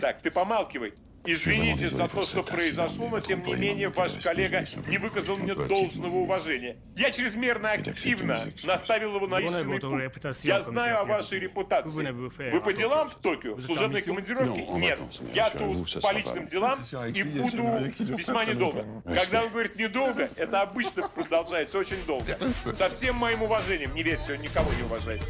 Так, ты помалкивай. Извините за то, что произошло, но тем не менее ваш коллега не выказал мне должного уважения. Я чрезмерно активно наставил его на истинный путь. Я знаю о вашей репутации. Вы по делам в Токио? В служебной командировке? Нет. Я тут по личным делам и буду весьма недолго. Когда он говорит недолго, это обычно продолжается очень долго. Со всем моим уважением. Не верьте, он никого не уважает.